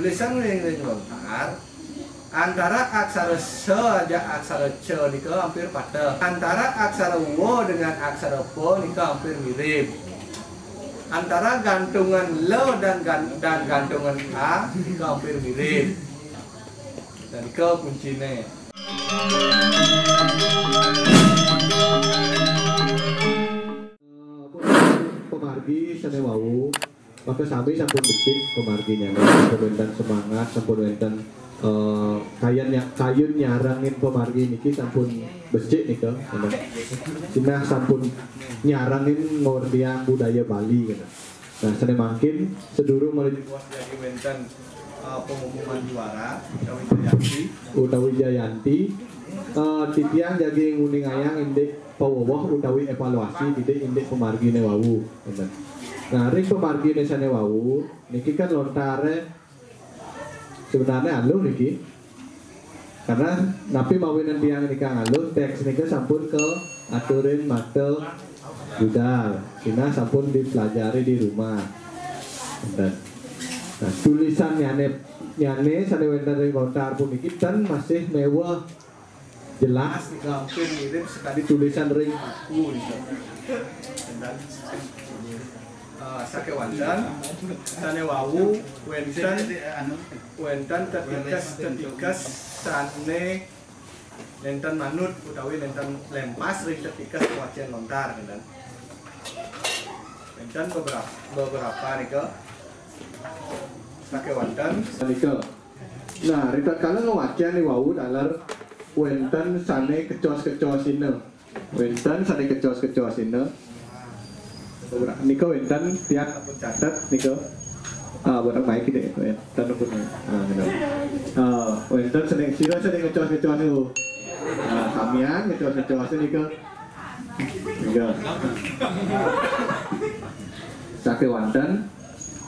tulisan ring lontar antara aksara se aja aksara ce nika hampir pada. Antara aksara wo dengan aksara po nika hampir mirip. Antara gantungan lo dan gan- dan gantungan a nika hampir mirip. Dan ke kuncinya. Pemargi sane wau maka sampai sampun becik pemarginya sampun semangat sampun wonten eh, kayan ya kayun nyarangin pemargi niki sampun becik nika Cina sampun nyarangin ngordiang budaya Bali gitu. Nah, sene makin sedurung menuju Buat jadi wenten uh, pengumuman juara Dawi Triyanti utawi Jayanti eh titiang jadi nguning ayang indek pawowoh utawi evaluasi titik indek pemargi ne wawu ngoten. Nah ring pemargi ne sane wawu niki kan lontare sebenarnya aluh niki. Karena napi mawinan tiang nika aluh teks nika sampun ke aturin mate budal. Cina sampun dipelajari di rumah. Dan Nah, tulisan nyane nyane wonten ring lontar puniki dan masih mewah. Jelas nika hampir mirip sekali tulisan ring aku gitu. Uh, sake wandan sane wawu wenten wenten tetikas tetikas sane nenten manut utawi nenten lempas ring tetikas wacian lontar kan nenten beberapa beberapa nika sake wandan Nika. Nah, rita kala ngawaca nih wau dalar wenten sane kecos-kecos ini. Wenten sane kecos-kecos ini. Nika wenten tiap pun catat nika ah barang baik gitu ya wenten pun ah gitu. ah wenten sane sira sane kecos-kecos itu. Ah, kamian kecos-kecos nika. Nika. Sake wonten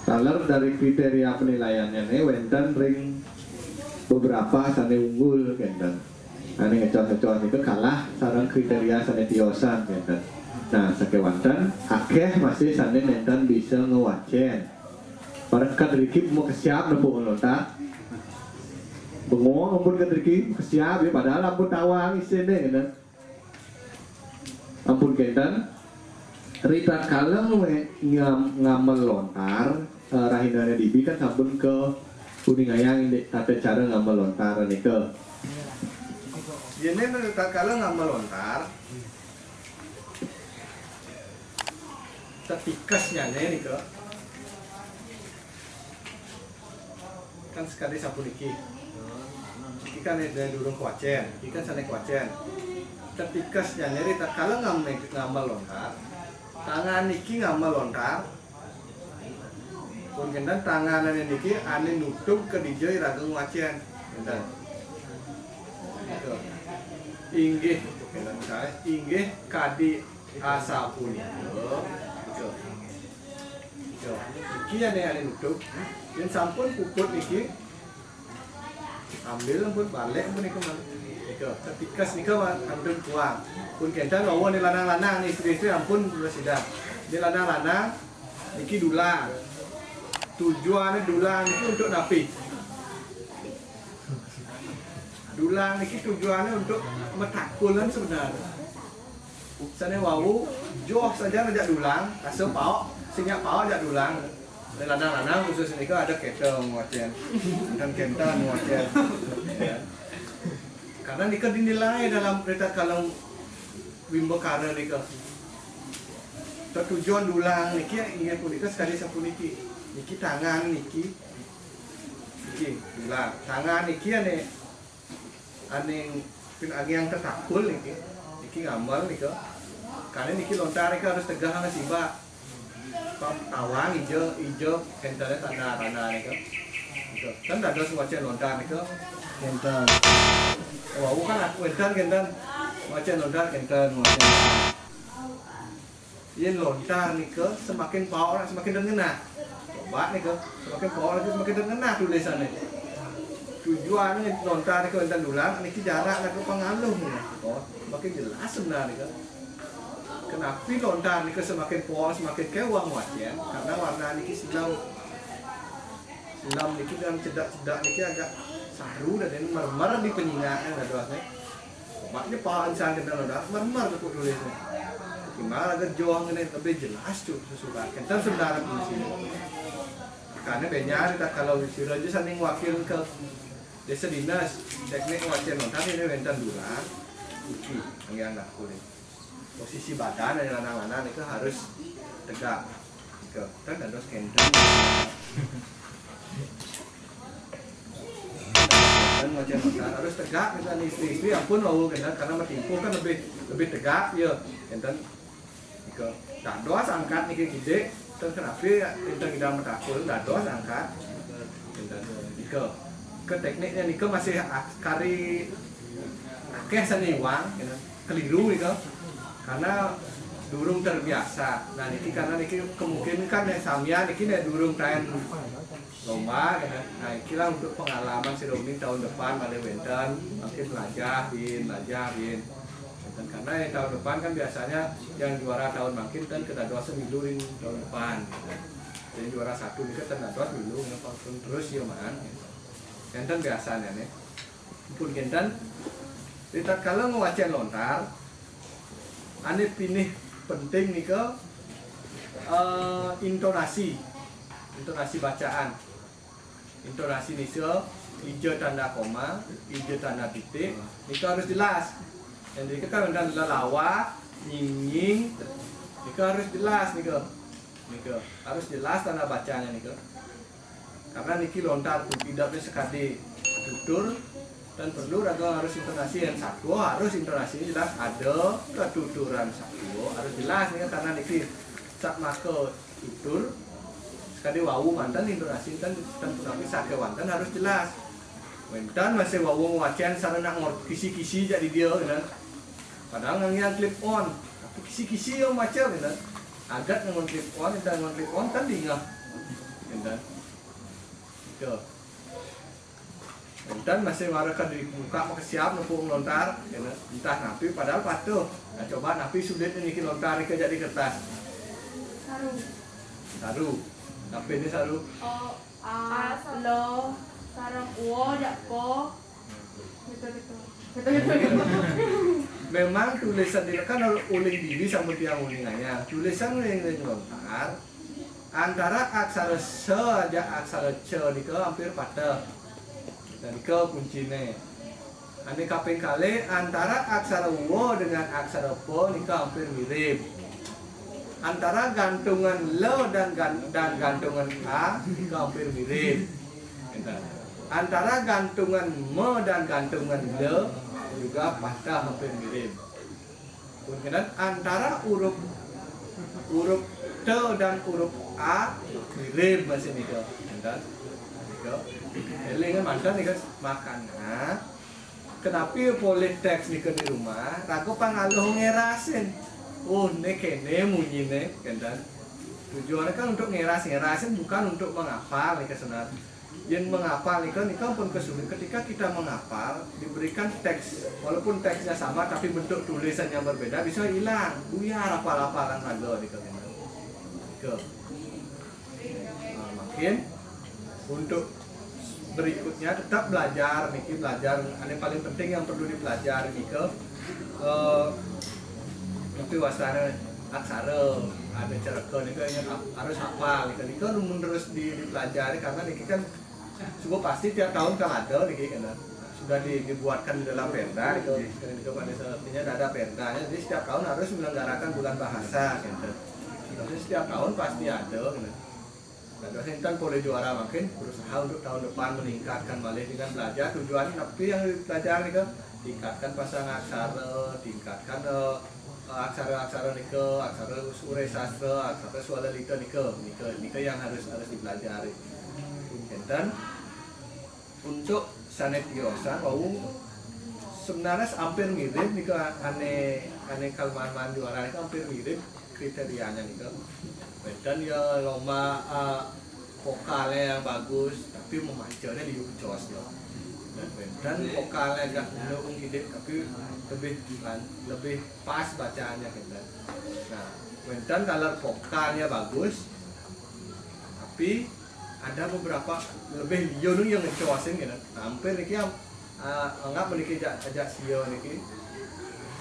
Taler dari kriteria penilaiannya ini wenten ring beberapa sane unggul kenten. Ane ngecos-ngecos itu kalah sarang kriteria sane tiosan kenten. Nah, sake wonten akeh masih sane nenten bisa ngewacen. Barang kadriki mau kesiap nempuh lontar. Bengong ampun kadriki kesiap ya padahal ampun tawang isine kenten. Ampun kenten Rita kaleng we ngam ngamel lontar uh, dibi kan sampun ke kuning ayang ini tata cara ngamel lontar nih ke Ini tak kala nggak melontar. Tetikasnya nih ke. Kan sekali sapu niki. Iki kan dari dulu kuacen, iki kan sana kuacen. Tetikasnya nih tak kala nggak nggak melontar. Tangan niki nggak melontar. Kemudian tangan niki ane nutup ke dijai rageng wacen. Gitu gitu. inggih inggih kadi asapun gitu iki ya nih ada nutup yang sampun puput iki ambil pun balik pun iku balik Iko, ketika nika ampun kuang pun kenta lawan nih lanang-lanang nih istri-istri ampun sudah. Di lanang-lanang niki dulang tujuannya dulang itu untuk napi dulang ini tujuannya untuk metakulan sebenarnya. Sana wawu joh saja ngajak dulang kasih pau sinyak pau ajak dulang dan ladang-ladang khusus ini kan ada ketong wacian dan kentan wacian Ya. karena ini kan dinilai dalam berita kalau wimbokara ini kan tujuan dulang niki pun itu sekali sapu niki tangan niki niki dulang tangan niki ane ane agi yang tertakul niki niki ngamal niki karena niki lontar niki harus tegang sama simba Pam tawang ijo ijo kentalnya tanda tanda niki Gitu. kan ada semua cek lontar niki kental wah bukan aku kental kental. Macam lontar kental macam Yen lontar niki semakin power semakin dengena coba niki semakin power lagi semakin dengena tulisannya tujuannya lontar ke enten dulang niki jarak ke pengaluh nih. Oh makin jelas sebenarnya kan kenapa lontar niki semakin polos semakin kewang wajan karena warna niki silau enam niki dengan cedak-cedak niki agak saru dan ini mermer di penyingaan ada doanya maknya pahan sang kita ada mermer ke tulisnya gimana agar juang ini? Lebih jelas cuy sesudah kita sebenarnya di sini karena banyak kita kalau si raja saling wakil ke desa dinas teknik wajib nonton ini rentan dulu iki yang nggak kulit posisi badan dan anak-anak itu harus tegak. Ke kan ada skandal dan macam mana harus tegak kita istri-istri ampun mau kan karena metimpu kan lebih lebih tegak ya. Kan ke tak doa angkat nih gede dan kenapa kita tidak metakul tak doa angkat dan ke tekniknya nih masih kari akeh seniwang keliru nih karena durung terbiasa nah ini karena ini kemungkinan kan yang samia ini durung tren lomba gitu. nah ini lah untuk pengalaman si Romin tahun depan pada Wenten mungkin belajar bin belajar bin dan karena yang tahun depan kan biasanya yang juara tahun makin kan kita doa semilu tahun depan gitu. jadi juara satu ini kan doa semilu terus ya man Genten biasanya nih pun kita kalau ngewacen lontar ane pilih penting nih ke uh, intonasi. Intonasi bacaan. Intonasi nih ke hijau tanda koma hijau tanda titik itu harus jelas. Dan jadi kan udah lelawa nying itu harus jelas ke. Harus jelas tanda bacanya nih ke. Karena niki lontar tuh tidak bisa sekali. Tutur dan perlu raga harus intonasi yang satu harus intonasi jelas ada ketuturan satu harus jelas nih karena niki sak maka tutur sekali wawu mantan intonasi kan dan tapi sakit wantan harus jelas. Wentan masih wacan sana nak ngor kisi-kisi jadi dia kan padahal nggak clip on tapi kisi-kisi yang macam kan agak nggak clip on dan nggak clip on kan dingah kan itu dan masih marakan di muka pakai siap nempung lontar entah napi padahal patuh. Nah, coba napi sulit ini lontar ke jadi kertas. Saru. Saru. Napi ini saru. Oh a lo sarang uo dak po. Gitu gitu gitu gitu gitu memang tulisan ini kan uling diri sama tiang ulingannya tulisan uling lontar antara aksara se aja aksara ce ini hampir patah dan ke kuncinya Ane kaping kali antara aksara wo dengan aksara po nika hampir mirip. Antara gantungan lo dan gan, dan gantungan a nika hampir mirip. Antara gantungan me dan gantungan le juga patah hampir mirip. Kemudian antara huruf huruf te dan huruf a mirip masih. Nika. Eli kan mantan nih kan makan nah. Kenapa boleh teks nih di rumah? Aku pangaluh ngerasin. Oh, nih kene munyi nih, kan Tujuannya kan untuk ngeras ngerasin bukan untuk menghafal nih kesenar. Yang menghafal nih kan, kan pun kesulitan ketika kita menghafal diberikan teks walaupun teksnya sama tapi bentuk tulisannya berbeda bisa hilang buyar apal-apalan lagu di kan nah, makin untuk berikutnya tetap belajar Niki belajar. Yang paling penting yang perlu dipelajari Niki uh, tapi wasana aksara. Ada cereke Niki yang harus hafal. Niki Niki rumun terus dipelajari karena Niki kan semua pasti tiap tahun kan ada Niki kan. Sudah dibuatkan di dalam perda Niki Niki pada saatnya ada perdanya jadi setiap tahun harus menyelenggarakan bulan bahasa gitu. Jadi setiap tahun pasti ada gitu. Nah, dosen kan boleh juara makin berusaha untuk tahun depan meningkatkan balik. Dengan belajar tujuan tapi yang dipelajari kan. Tingkatkan pasang aksara, tingkatkan uh, aksara-aksara nike, aksara sure sastra, aksara suara lika nike, nike, nike yang harus harus dipelajari. Dan untuk sanetiosa mau sebenarnya hampir mirip nih aneh aneh kalman juara itu hampir mirip kriterianya nih dan ya lomba uh, vokalnya yang bagus tapi memancarnya di Jos ya. Dan vokalnya gak mendukung ide tapi lebih lebih pas bacaannya kita nah dan kalau vokalnya bagus tapi ada beberapa lebih liyo yang ngecoasin gitu hampir niki uh, anggap niki ajak ajak sio niki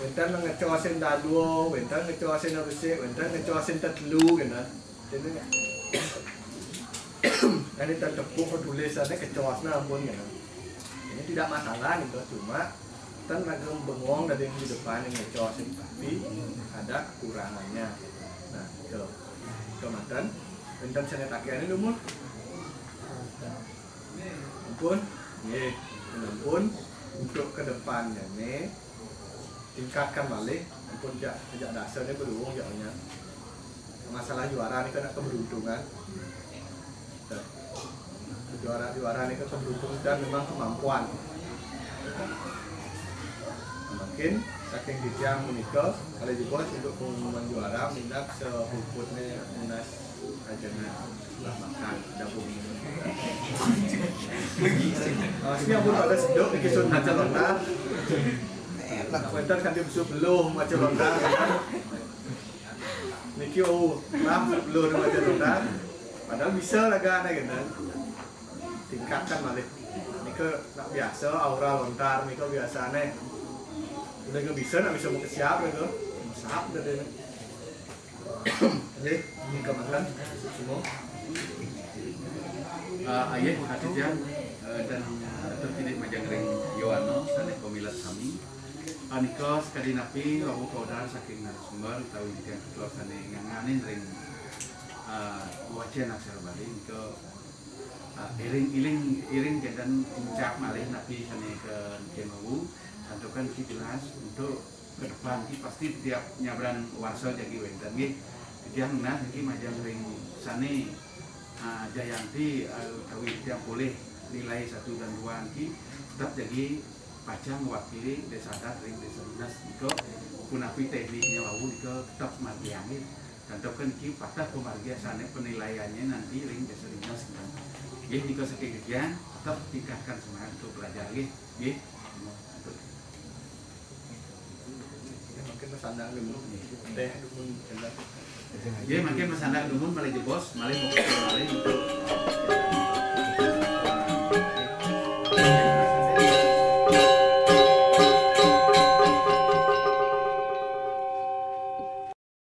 Wentan ngecoasin daluo, wentan ngecoasin abisik, wentan ngecoasin tetelu gitu. Jadi ini tertepuk tulisannya kecoasnya ampun gitu. Ini tidak masalah gitu, cuma kan lagi bengong dari yang di depan yang ngecoasin tapi ada kekurangannya. Nah, itu kematan. Wentan saya takian ini umur ampun nih ampun untuk ke depannya nih tingkatkan balik ampun jak sejak dasarnya berhubung jaknya masalah juara ini kan keberuntungan. Tuh. juara juara ini kan keberuntungan dan memang kemampuan. Makin saking dijang menikah kalau juga untuk pengumuman juara minat sehuputnya munas ajana lah makan dapur Maksudnya pun pada sedok ni kisah macam lontar. Nak komentar kan besok belum macam lontar. Niki oh, lah belum macam lontar. Padahal bisa lah kan gitu. Tingkatkan balik. Nika nak biasa aura lontar, nika biasa nih. Udah nggak bisa, nak bisa mau ke siap gitu. Dah deh. Jadi, ini kemarin semua. uh, ayah Khadijah uh, dan terpilih Majangring Yoano sanes pemilat kami Anika sekali napi wabu kaudar saking narasumber utawi tiang ketua sane nganganin ring uh, wacana aksara Bali ke uh, iring iring iring jadan puncak malih napi sane ke Kenawu tentukan ki jelas untuk ke depan ki pasti tiap nyabran warso jagi wenten nggih. Kejang nah iki Majangring sane uh, Jayanti uh, Kawi yang boleh nilai satu dan dua nanti tetap jadi pacang mewakili desa adat ring desa dinas iko punapi tekniknya wau iko tetap margiangin dan token ki patah pemargia sana penilaiannya nanti ring desa dinas kan ya niko sekian tetap tingkatkan semangat untuk belajar ya ya Mungkin pesandang dulu. Teh dulu. ya makin masalah dumun malah jebos malah mau malah